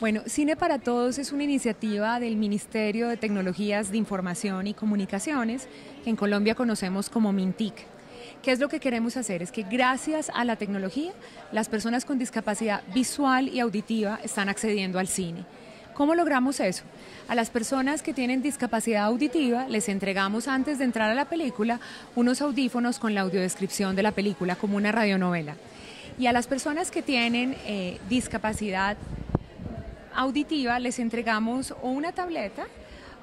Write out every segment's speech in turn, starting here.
Bueno, Cine para Todos es una iniciativa del Ministerio de Tecnologías de Información y Comunicaciones, que en Colombia conocemos como MINTIC. ¿Qué es lo que queremos hacer? Es que gracias a la tecnología, las personas con discapacidad visual y auditiva están accediendo al cine. ¿Cómo logramos eso? A las personas que tienen discapacidad auditiva les entregamos antes de entrar a la película unos audífonos con la audiodescripción de la película como una radionovela. Y a las personas que tienen eh, discapacidad auditiva les entregamos una tableta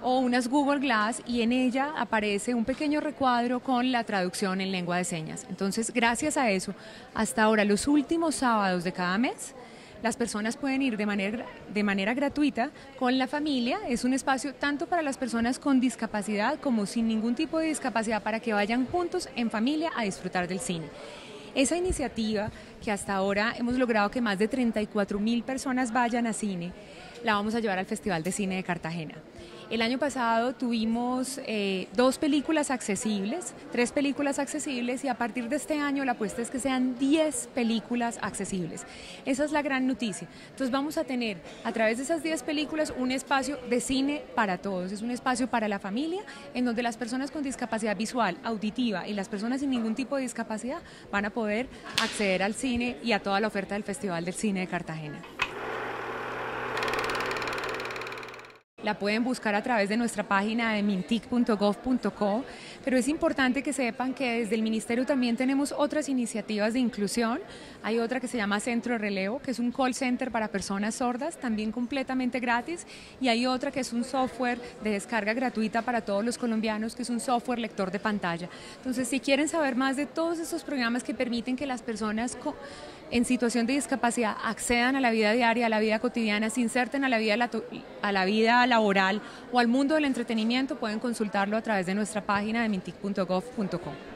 o unas Google Glass y en ella aparece un pequeño recuadro con la traducción en lengua de señas. Entonces, gracias a eso, hasta ahora, los últimos sábados de cada mes, las personas pueden ir de manera, de manera gratuita con la familia. Es un espacio tanto para las personas con discapacidad como sin ningún tipo de discapacidad para que vayan juntos en familia a disfrutar del cine. Esa iniciativa que hasta ahora hemos logrado que más de 34 mil personas vayan a cine, la vamos a llevar al Festival de Cine de Cartagena. El año pasado tuvimos eh, dos películas accesibles, tres películas accesibles y a partir de este año la apuesta es que sean 10 películas accesibles. Esa es la gran noticia. Entonces vamos a tener a través de esas 10 películas un espacio de cine para todos. Es un espacio para la familia en donde las personas con discapacidad visual, auditiva y las personas sin ningún tipo de discapacidad van a poder acceder al cine y a toda la oferta del Festival del Cine de Cartagena. La pueden buscar a través de nuestra página de mintic.gov.co, pero es importante que sepan que desde el Ministerio también tenemos otras iniciativas de inclusión. Hay otra que se llama Centro Relevo, que es un call center para personas sordas, también completamente gratis, y hay otra que es un software de descarga gratuita para todos los colombianos, que es un software lector de pantalla. Entonces, si quieren saber más de todos estos programas que permiten que las personas en situación de discapacidad accedan a la vida diaria, a la vida cotidiana, se inserten a la vida, a la vida o al mundo del entretenimiento, pueden consultarlo a través de nuestra página de mintic.gov.com.